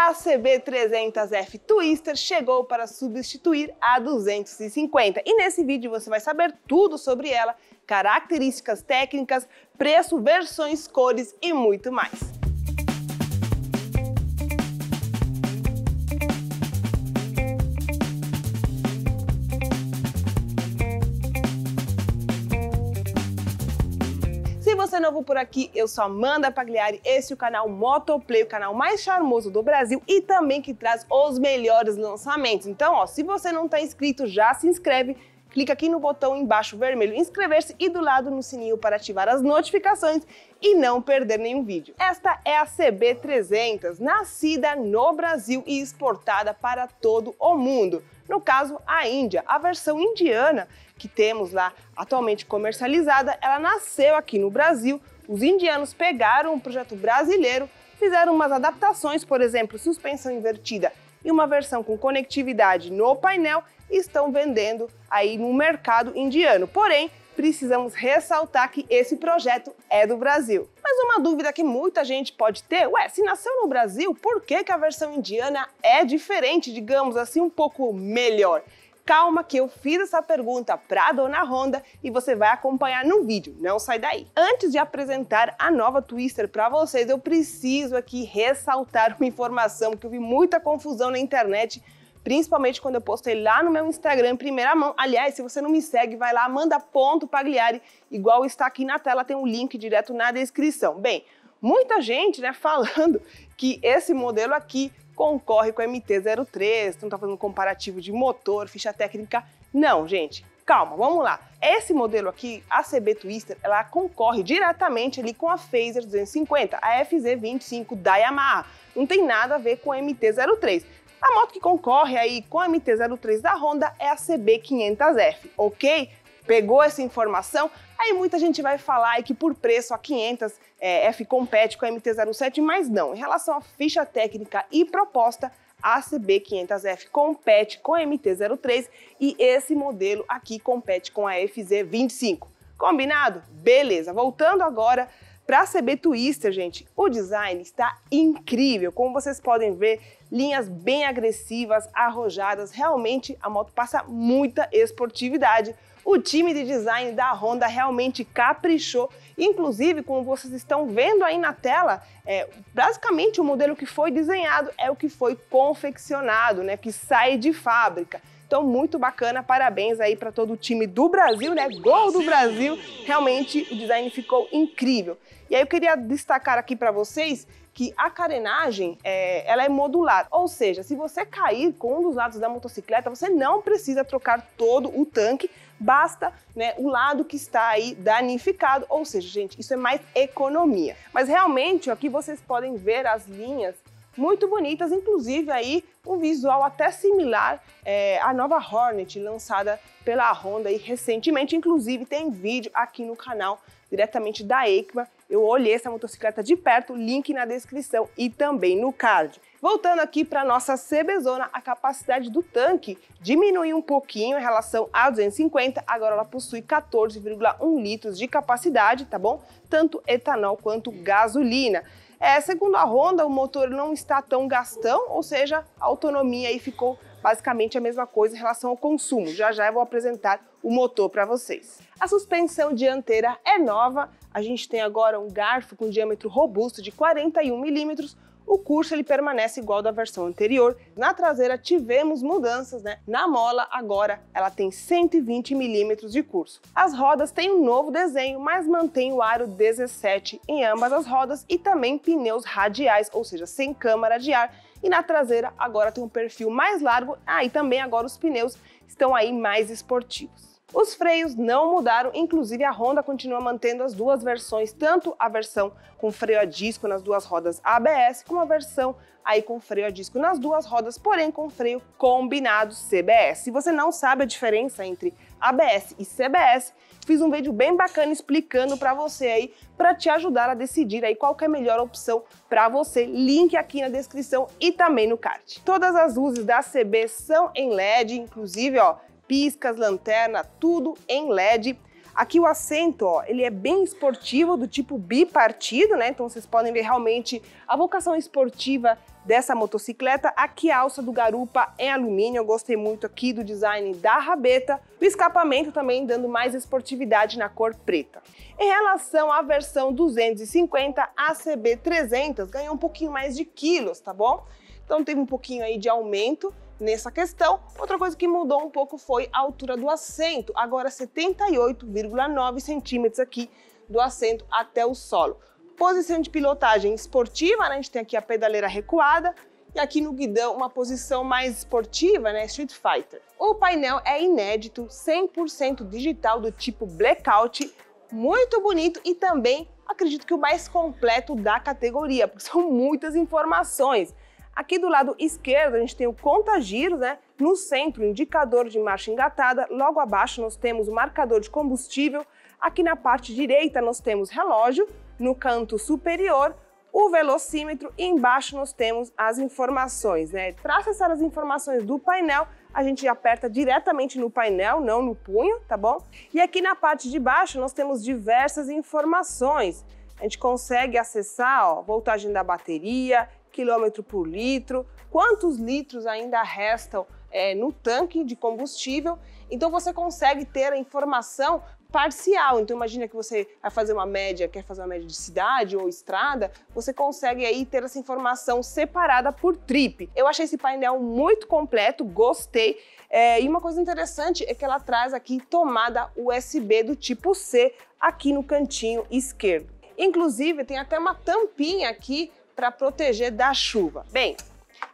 A CB300F Twister chegou para substituir a 250 e nesse vídeo você vai saber tudo sobre ela, características técnicas, preço, versões, cores e muito mais. Novo por aqui, eu sou Amanda Pagliari, esse é o canal Motoplay, o canal mais charmoso do Brasil e também que traz os melhores lançamentos. Então, ó, se você não está inscrito, já se inscreve, clica aqui no botão embaixo vermelho inscrever-se e do lado no sininho para ativar as notificações e não perder nenhum vídeo. Esta é a CB300, nascida no Brasil e exportada para todo o mundo. No caso, a Índia, a versão indiana que temos lá atualmente comercializada, ela nasceu aqui no Brasil. Os indianos pegaram um projeto brasileiro, fizeram umas adaptações, por exemplo, suspensão invertida e uma versão com conectividade no painel e estão vendendo aí no mercado indiano. Porém, precisamos ressaltar que esse projeto é do Brasil. Mas uma dúvida que muita gente pode ter, ué, se nasceu no Brasil, por que, que a versão indiana é diferente, digamos assim, um pouco melhor? Calma que eu fiz essa pergunta para a dona Honda e você vai acompanhar no vídeo, não sai daí. Antes de apresentar a nova Twister para vocês, eu preciso aqui ressaltar uma informação que eu vi muita confusão na internet principalmente quando eu postei lá no meu Instagram em primeira mão. Aliás, se você não me segue, vai lá, manda ponto Pagliari, igual está aqui na tela, tem um link direto na descrição. Bem, muita gente, né, falando que esse modelo aqui concorre com o MT-03, não está fazendo comparativo de motor, ficha técnica. Não, gente, calma, vamos lá. Esse modelo aqui, a CB Twister, ela concorre diretamente ali com a Phaser 250, a FZ25 da Yamaha. Não tem nada a ver com a MT-03. A moto que concorre aí com a MT-03 da Honda é a CB500F, ok? Pegou essa informação? Aí muita gente vai falar que por preço a 500 é, F compete com a MT-07, mas não. Em relação à ficha técnica e proposta, a CB500F compete com a MT-03 e esse modelo aqui compete com a FZ25. Combinado? Beleza, voltando agora para a CB Twister, gente, o design está incrível. Como vocês podem ver, linhas bem agressivas, arrojadas. Realmente a moto passa muita esportividade. O time de design da Honda realmente caprichou. Inclusive, como vocês estão vendo aí na tela, é, basicamente o modelo que foi desenhado é o que foi confeccionado, né? Que sai de fábrica. Então, muito bacana, parabéns aí para todo o time do Brasil, né? Gol do Brasil! Realmente o design ficou incrível. E aí eu queria destacar aqui para vocês que a carenagem é, ela é modular, ou seja, se você cair com um dos lados da motocicleta, você não precisa trocar todo o tanque, basta né, o lado que está aí danificado, ou seja, gente, isso é mais economia. Mas realmente aqui vocês podem ver as linhas muito bonitas, inclusive aí um visual até similar é, à nova Hornet lançada pela Honda e recentemente, inclusive tem vídeo aqui no canal diretamente da EICMA. Eu olhei essa motocicleta de perto, link na descrição e também no card. Voltando aqui para nossa CB Zona, a capacidade do tanque diminuiu um pouquinho em relação a 250, agora ela possui 14,1 litros de capacidade, tá bom? Tanto etanol quanto gasolina. É, segundo a Honda, o motor não está tão gastão, ou seja, a autonomia aí ficou basicamente a mesma coisa em relação ao consumo. Já já eu vou apresentar o motor para vocês. A suspensão dianteira é nova, a gente tem agora um garfo com diâmetro robusto de 41 milímetros, o curso ele permanece igual da versão anterior. Na traseira tivemos mudanças, né? Na mola agora ela tem 120 milímetros de curso. As rodas têm um novo desenho, mas mantém o aro 17 em ambas as rodas e também pneus radiais, ou seja, sem câmara de ar. E na traseira agora tem um perfil mais largo, ah, e também agora os pneus estão aí mais esportivos. Os freios não mudaram, inclusive a Honda continua mantendo as duas versões, tanto a versão com freio a disco nas duas rodas ABS, como a versão aí com freio a disco nas duas rodas, porém com freio combinado CBS. Se você não sabe a diferença entre ABS e CBS, fiz um vídeo bem bacana explicando para você aí, para te ajudar a decidir aí qual é a melhor opção para você. Link aqui na descrição e também no card. Todas as luzes da CB são em LED, inclusive, ó, piscas, lanterna, tudo em LED. Aqui o assento, ó, ele é bem esportivo, do tipo bipartido, né? Então vocês podem ver realmente a vocação esportiva dessa motocicleta. Aqui a alça do garupa é alumínio, eu gostei muito aqui do design da rabeta. O escapamento também dando mais esportividade na cor preta. Em relação à versão 250, a CB300 ganhou um pouquinho mais de quilos, tá bom? Então teve um pouquinho aí de aumento nessa questão. Outra coisa que mudou um pouco foi a altura do assento, agora 78,9 centímetros aqui do assento até o solo. Posição de pilotagem esportiva, né? a gente tem aqui a pedaleira recuada, e aqui no guidão uma posição mais esportiva, né, Street Fighter. O painel é inédito, 100% digital do tipo blackout, muito bonito e também acredito que o mais completo da categoria, porque são muitas informações. Aqui do lado esquerdo a gente tem o conta-giros, né? No centro, indicador de marcha engatada. Logo abaixo nós temos o marcador de combustível. Aqui na parte direita nós temos relógio. No canto superior, o velocímetro e embaixo nós temos as informações. Né? Para acessar as informações do painel, a gente aperta diretamente no painel, não no punho, tá bom? E aqui na parte de baixo nós temos diversas informações. A gente consegue acessar ó, voltagem da bateria, quilômetro por litro, quantos litros ainda restam é, no tanque de combustível. Então você consegue ter a informação parcial. Então imagina que você vai fazer uma média, quer fazer uma média de cidade ou estrada, você consegue aí ter essa informação separada por trip. Eu achei esse painel muito completo, gostei. É, e uma coisa interessante é que ela traz aqui tomada USB do tipo C aqui no cantinho esquerdo. Inclusive tem até uma tampinha aqui para proteger da chuva. Bem,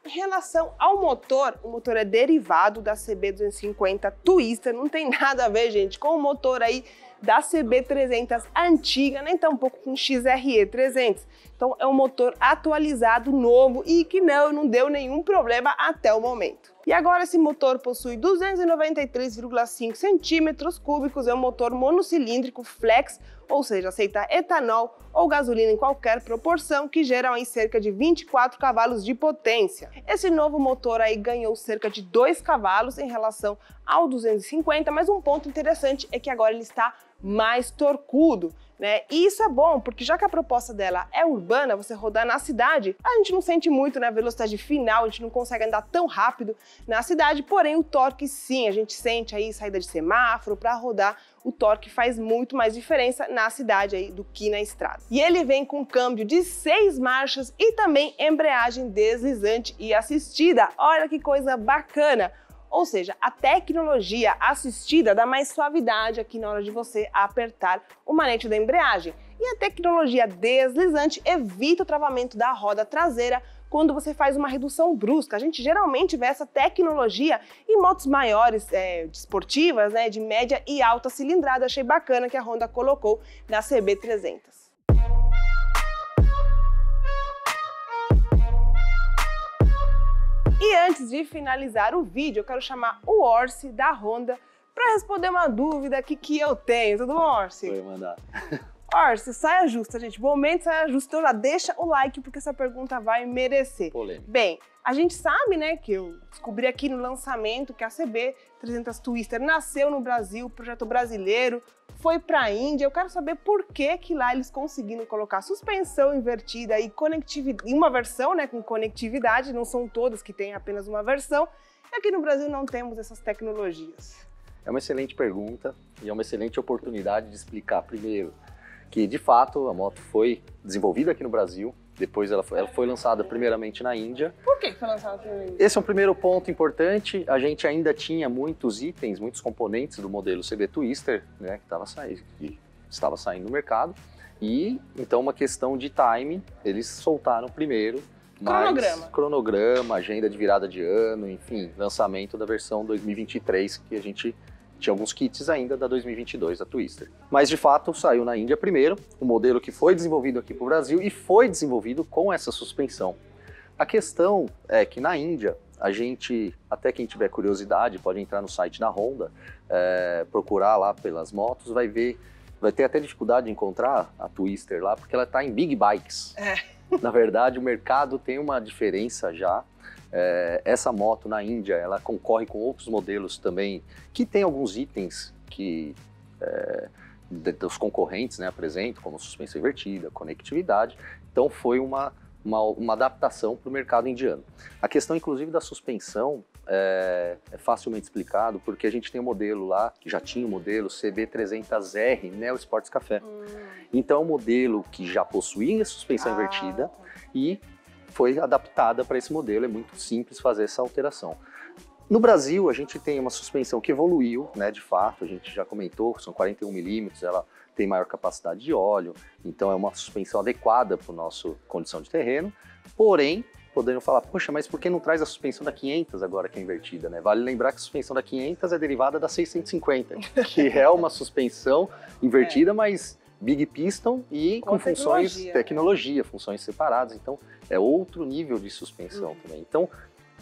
em relação ao motor, o motor é derivado da CB250 Twister, não tem nada a ver, gente, com o motor aí da CB300 antiga, nem tão pouco com XRE 300. Então é um motor atualizado, novo e que não, não deu nenhum problema até o momento. E agora esse motor possui 293,5 centímetros cúbicos, é um motor monocilíndrico flex, ou seja, aceita etanol ou gasolina em qualquer proporção, que geram aí cerca de 24 cavalos de potência. Esse novo motor aí ganhou cerca de 2 cavalos em relação ao 250, mas um ponto interessante é que agora ele está mais torcudo. Né? E isso é bom, porque já que a proposta dela é urbana, você rodar na cidade, a gente não sente muito né, a velocidade final, a gente não consegue andar tão rápido na cidade, porém o torque sim, a gente sente aí saída de semáforo para rodar, o torque faz muito mais diferença na cidade aí do que na estrada. E ele vem com câmbio de seis marchas e também embreagem deslizante e assistida. Olha que coisa bacana! Ou seja, a tecnologia assistida dá mais suavidade aqui na hora de você apertar o manete da embreagem. E a tecnologia deslizante evita o travamento da roda traseira quando você faz uma redução brusca. A gente geralmente vê essa tecnologia em motos maiores, é, esportivas, né, de média e alta cilindrada. Achei bacana que a Honda colocou na CB300. E antes de finalizar o vídeo, eu quero chamar o Orsi da Honda para responder uma dúvida aqui que eu tenho. Tudo bom, Orsi? Foi mandar. Orsi, saia justa, gente. Momento saia justa. Então já deixa o like porque essa pergunta vai merecer. Polêmica. Bem, a gente sabe, né, que eu descobri aqui no lançamento que a CB 300 Twister nasceu no Brasil, projeto brasileiro, foi para a Índia. Eu quero saber por que que lá eles conseguiram colocar suspensão invertida e conectividade, uma versão, né, com conectividade, não são todas que têm apenas uma versão. E aqui no Brasil não temos essas tecnologias. É uma excelente pergunta e é uma excelente oportunidade de explicar primeiro que de fato a moto foi desenvolvida aqui no Brasil, depois ela foi, ela foi, lançada primeiramente na Índia. Por que foi lançada primeiro? Esse é um primeiro ponto importante. A gente ainda tinha muitos itens, muitos componentes do modelo CB Twister, né, que, tava saindo, que estava saindo no mercado. E então uma questão de time, eles soltaram primeiro. Cronograma. Cronograma, agenda de virada de ano, enfim, lançamento da versão 2023 que a gente tinha alguns kits ainda da 2022, da Twister. Mas de fato saiu na Índia primeiro, o um modelo que foi desenvolvido aqui para o Brasil e foi desenvolvido com essa suspensão. A questão é que na Índia, a gente, até quem tiver curiosidade, pode entrar no site da Honda, é, procurar lá pelas motos, vai ver, vai ter até dificuldade de encontrar a Twister lá, porque ela está em big bikes. É. Na verdade, o mercado tem uma diferença já é, essa moto na Índia, ela concorre com outros modelos também, que tem alguns itens que é, dos concorrentes né, apresentam, como suspensão invertida, conectividade. Então foi uma, uma, uma adaptação para o mercado indiano. A questão, inclusive, da suspensão é, é, facilmente explicado porque a gente tem um modelo lá, já tinha o um modelo CB300R Neo Sports Café. Hum. Então, é um modelo que já possuía suspensão ah. invertida e foi adaptada para esse modelo. É muito simples fazer essa alteração. No Brasil, a gente tem uma suspensão que evoluiu, né, de fato, a gente já comentou, são 41 milímetros, ela tem maior capacidade de óleo, então é uma suspensão adequada para a nossa condição de terreno, porém, podendo falar, poxa, mas por que não traz a suspensão da 500 agora que é invertida, né? Vale lembrar que a suspensão da 500 é derivada da 650, que é uma suspensão invertida, é. mas big piston e com, com funções tecnologia, tecnologia funções separadas, então é outro nível de suspensão uhum. também. Então,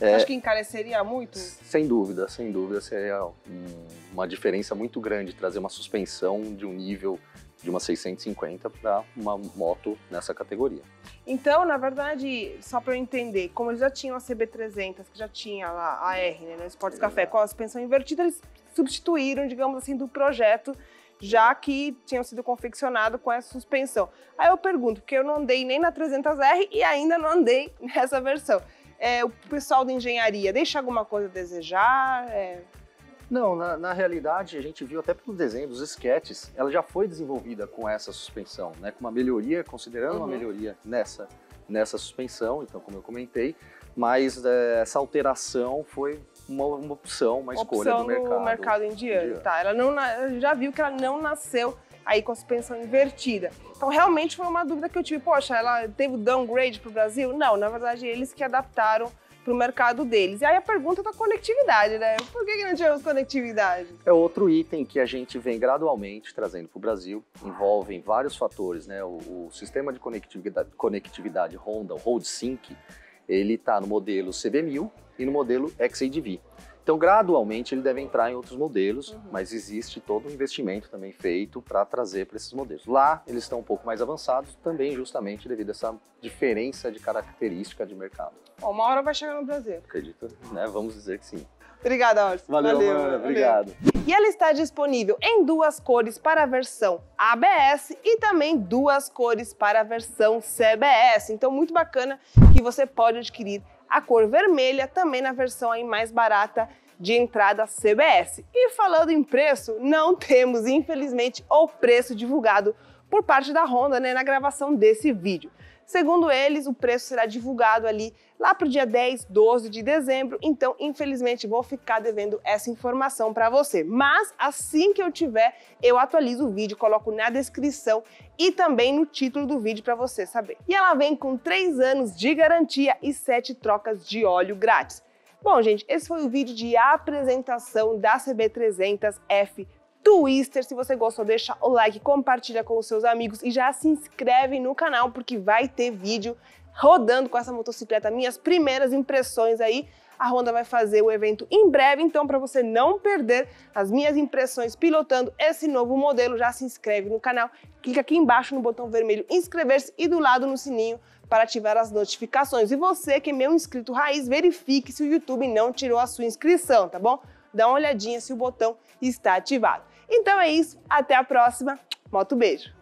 é, Acho que encareceria muito? Sem dúvida, sem dúvida. Seria um, uma diferença muito grande trazer uma suspensão de um nível de uma 650 para uma moto nessa categoria. Então, na verdade, só para eu entender, como eles já tinham a CB300, que já tinha lá a R, né, no Sports Café, com a suspensão invertida, eles substituíram, digamos assim, do projeto, já que tinham sido confeccionado com essa suspensão. Aí eu pergunto, porque eu não andei nem na 300R e ainda não andei nessa versão é, o pessoal da engenharia deixa alguma coisa a desejar? É... Não, na, na, realidade, a gente viu até pelo desenho dos esquetes, ela já foi desenvolvida com essa suspensão, né? com uma melhoria, considerando uhum. uma melhoria nessa, nessa suspensão, então, como eu comentei, mas é, essa alteração foi uma, uma opção, uma escolha do mercado. no mercado indiano, indiano. Tá, ela não, já viu que ela não nasceu aí com a suspensão invertida. Então, realmente foi uma dúvida que eu tive. Poxa, ela teve downgrade para o Brasil? Não, na verdade, eles que adaptaram para o mercado deles. E aí a pergunta da conectividade, né? Por que, que não tivemos conectividade? É outro item que a gente vem gradualmente trazendo para o Brasil. Envolvem vários fatores, né? O, o, sistema de conectividade, conectividade Honda, o Road Sync, ele está no modelo CB1000 e no modelo XADV. Então, gradualmente, ele deve entrar em outros modelos, uhum. mas existe todo um investimento também feito para trazer para esses modelos. Lá, eles estão um pouco mais avançados, também justamente devido a essa diferença de característica de mercado. Bom, uma hora vai chegar no Brasil. Acredito, né? Vamos dizer que sim. Obrigada, Orson. Valeu, valeu, valeu. obrigado. E ela está disponível em duas cores para a versão ABS e também duas cores para a versão CBS. Então, muito bacana que você pode adquirir a cor vermelha também na versão aí mais barata de entrada CBS. E falando em preço, não temos, infelizmente, o preço divulgado por parte da Honda né, na gravação desse vídeo. Segundo eles, o preço será divulgado ali lá para o dia 10, 12 de dezembro, então infelizmente vou ficar devendo essa informação para você. Mas assim que eu tiver, eu atualizo o vídeo, coloco na descrição e também no título do vídeo para você saber. E ela vem com 3 anos de garantia e 7 trocas de óleo grátis. Bom, gente, esse foi o vídeo de apresentação da CB300F Twister. Se você gostou, deixa o like, compartilha com os seus amigos e já se inscreve no canal porque vai ter vídeo rodando com essa motocicleta, minhas primeiras impressões aí. A Honda vai fazer o evento em breve, então para você não perder as minhas impressões pilotando esse novo modelo, já se inscreve no canal, clica aqui embaixo no botão vermelho inscrever-se e do lado no sininho para ativar as notificações. E você que é meu inscrito raiz, verifique se o YouTube não tirou a sua inscrição, tá bom? Dá uma olhadinha se o botão está ativado. Então é isso, até a próxima, moto beijo!